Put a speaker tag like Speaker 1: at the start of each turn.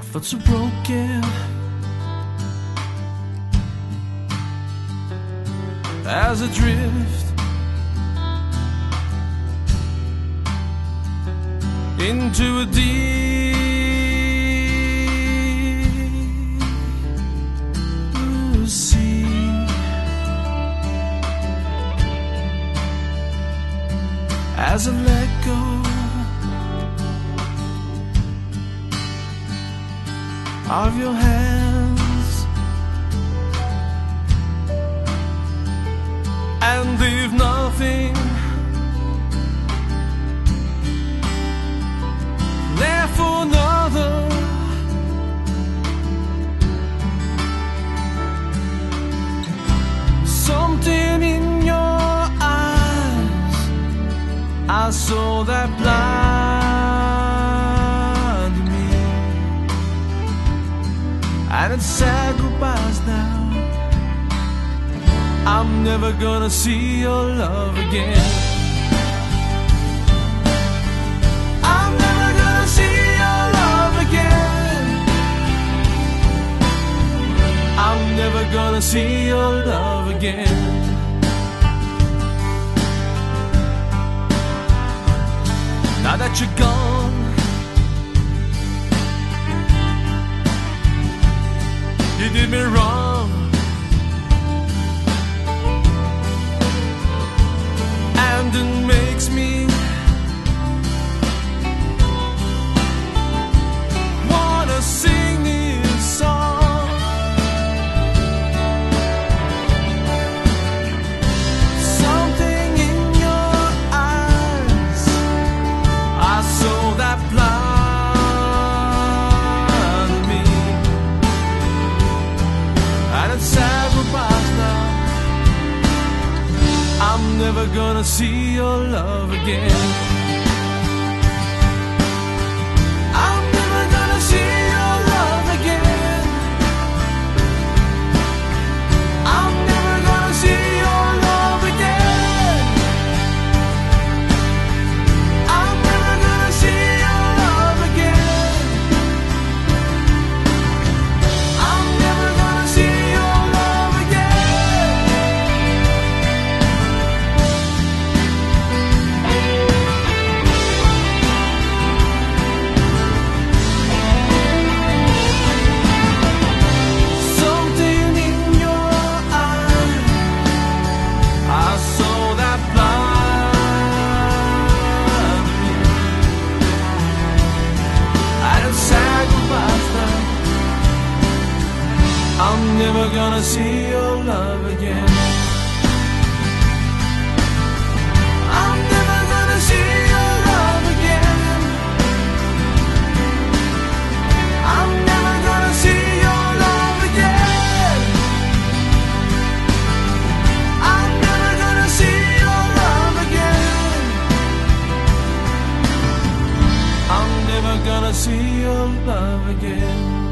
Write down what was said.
Speaker 1: thoughts so broken. As I drift into a deep sea. As I let go. Of your hands. And leave nothing left for another. Something in your eyes, I saw that blind and it's sad goodbyes now. I'm never gonna see your love again. I'm never gonna see your love again. I'm never gonna see your love again. Now that you're gone. Me wrong. I'm never gonna see your love again. See your love again. I'm never gonna see your love again. I'm never gonna see your love again. I'm never gonna see your love again. I'm never gonna see your love again.